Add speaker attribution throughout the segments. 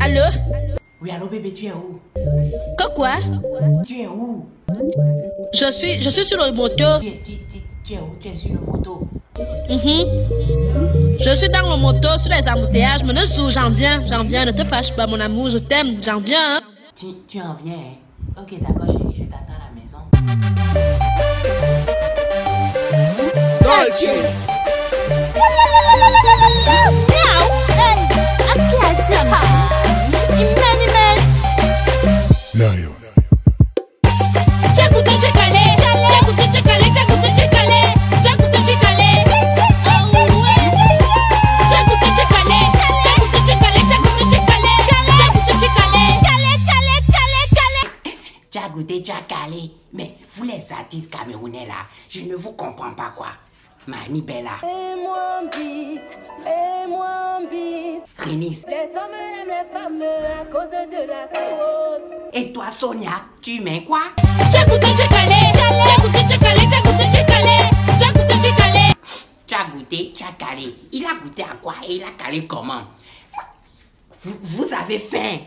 Speaker 1: Allô?
Speaker 2: Oui, allô bébé, tu es où?
Speaker 1: Que quoi?
Speaker 2: Tu es où?
Speaker 1: Je suis, je suis sur le moto.
Speaker 2: tu es, tu, tu, tu es où? Tu es sur le moto.
Speaker 1: Mhm. Je suis dans le moto, sur les embouteillages. Mais ne sous, j'en viens, j'en viens. Ne te fâche pas, mon amour, je t'aime, j'en viens. Hein?
Speaker 2: Tu, tu en viens, hein Ok, d'accord, chérie, je t'attends à la maison.
Speaker 3: Lion.
Speaker 2: Tu as goûté, tu as calé. Mais vous les artistes camerounais là, je ne vous comprends pas quoi. Mani Bella,
Speaker 4: Fais-moi vite, fais-moi vite.
Speaker 2: Renis.
Speaker 4: Les hommes aiment les femmes à cause de la sauce.
Speaker 2: Et toi Sonia, tu mets quoi? Tu as goûté, tu as calé. Il a goûté à quoi et il a calé comment? Vous, vous avez faim.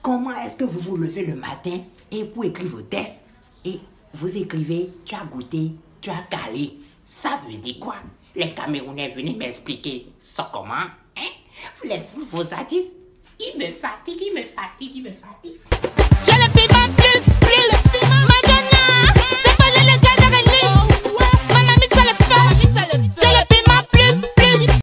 Speaker 2: Comment est-ce que vous vous levez le matin? Et pour écrire vos tests et vous écrivez tu as goûté, tu as calé. Ça veut dire quoi? Les Camerounais venez m'expliquer ça comment hein? Les vos artistes, ils me fatiguent, ils me fatiguent, ils me fatiguent.